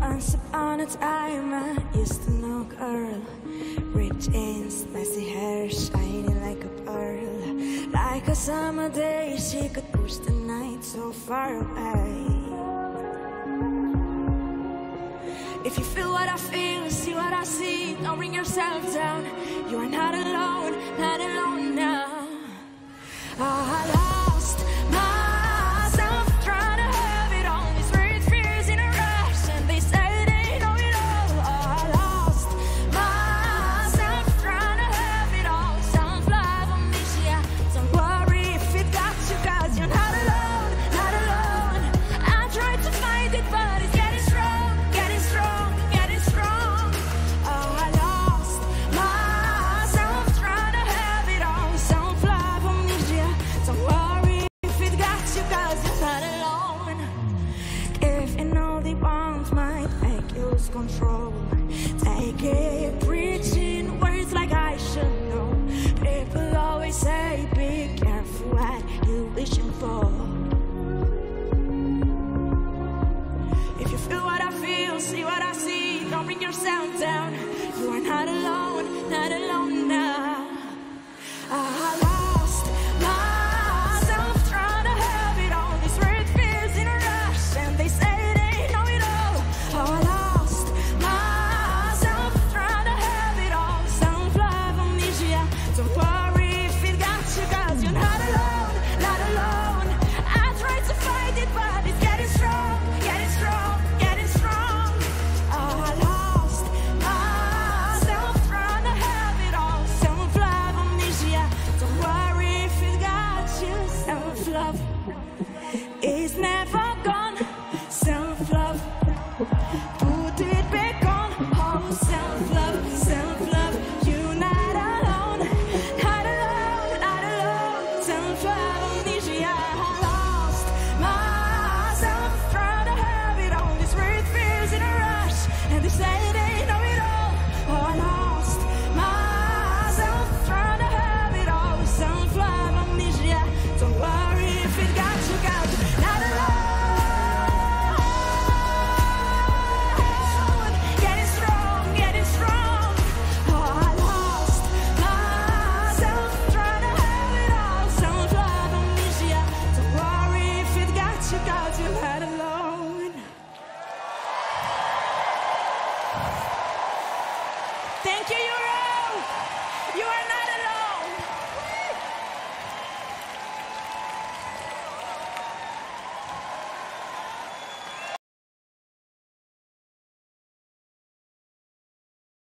Once upon a time, I used to know a girl. Rich jeans, messy hair, shiny like a pearl. Like a summer day, she could push the night so far away. If you feel what I feel, see what I see, don't bring yourself down. You are not alone, not alone now. Ah. see what I see. Don't bring yourself down. You are not alone, not alone.